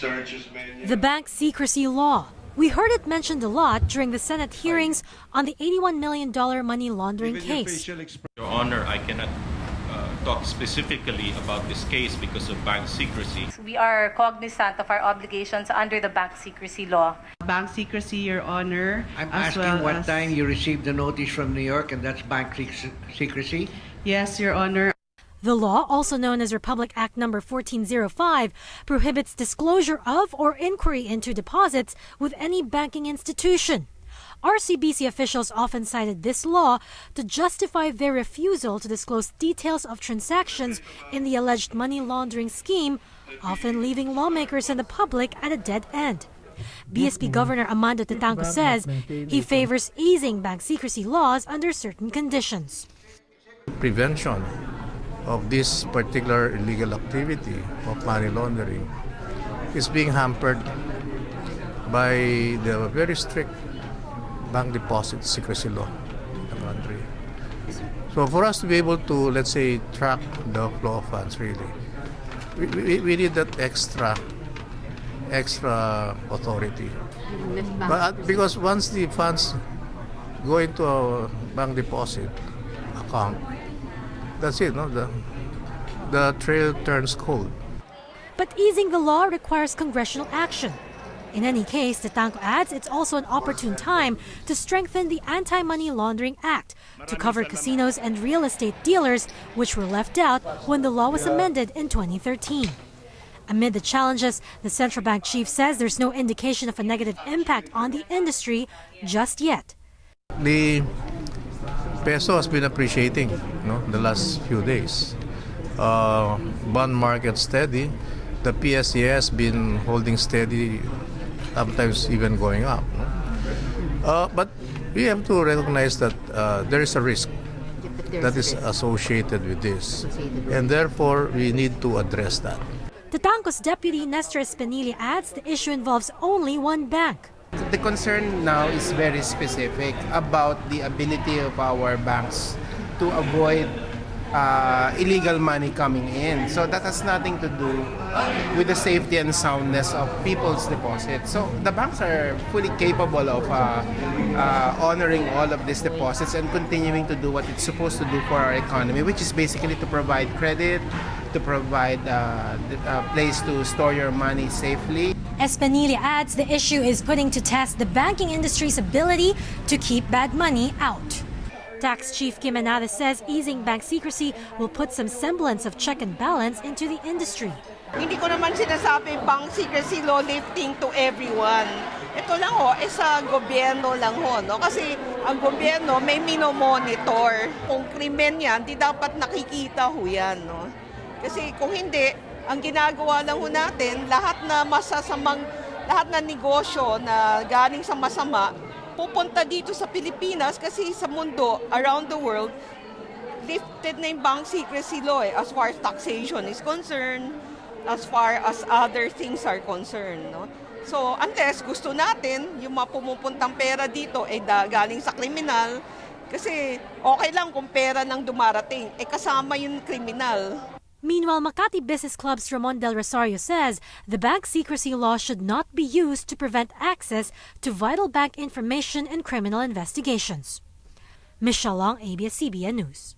The bank secrecy law. We heard it mentioned a lot during the Senate hearings on the $81 million money laundering case. Your Honor, I cannot uh, talk specifically about this case because of bank secrecy. We are cognizant of our obligations under the bank secrecy law. Bank secrecy, Your Honor. I'm as asking well what as- time you received the notice from New York, and that's bank secrecy. Yes, Your Honor. The law, also known as Republic Act No. 1405, prohibits disclosure of or inquiry into deposits with any banking institution. RCBC officials often cited this law to justify their refusal to disclose details of transactions in the alleged money laundering scheme, often leaving lawmakers and the public at a dead end. BSP Governor Amando Tetangco says he favors easing bank secrecy laws under certain conditions. prevention of this particular illegal activity of money laundering is being hampered by the very strict bank deposit secrecy law in the country. So for us to be able to, let's say, track the flow of funds really, we, we, we need that extra extra authority. But uh, because once the funds go into a bank deposit account, that's it. No, the the trail turns cold. But easing the law requires congressional action. In any case, Tetangco adds it's also an opportune time to strengthen the Anti Money Laundering Act to cover casinos and real estate dealers, which were left out when the law was amended in 2013. Amid the challenges, the central bank chief says there's no indication of a negative impact on the industry just yet. The peso has been appreciating, no, the last few days. Uh, bond market steady. The PSE has been holding steady, sometimes even going up. no? Uh, but we have to recognize that uh, there is a risk that is associated with this, and therefore we need to address that. Tetangco's deputy Nestor Espenilla adds the issue involves only one bank. The concern now is very specific about the ability of our banks to avoid uh, illegal money coming in. So that has nothing to do with the safety and soundness of people's deposits. So the banks are fully capable of uh, uh, honoring all of these deposits and continuing to do what it's supposed to do for our economy, which is basically to provide credit, to provide uh, a place to store your money safely. Espinilla adds the issue is putting to test the banking industry's ability to keep bad money out. Tax Chief Anada says easing bank secrecy will put some semblance of check and balance into the industry. Hindi ko naman sinasabi bank secrecy law lifting to everyone. Ito lang ho, eh sa gobyerno lang ho, no? Kasi ang gobyerno may minomonitor. Kung krimen yan, di dapat nakikita ho yan, no? Kasi kung hindi, ang ginagawa lang ho natin, lahat na masasamang, lahat na negosyo na galing sa masama, pupunta dito sa Pilipinas kasi sa mundo, around the world, lifted na yung bank secrecy law eh, as far as taxation is concerned, as far as other things are concerned. No? So, unless gusto natin, yung mga pumupuntang pera dito ay da, galing sa kriminal, kasi okay lang kung pera nang dumarating, eh kasama yung kriminal. Meanwhile, Makati Business Club's Ramon Del Rosario says the bank secrecy law should not be used to prevent access to vital bank information in criminal investigations. Michelle Long, ABS-CBN News.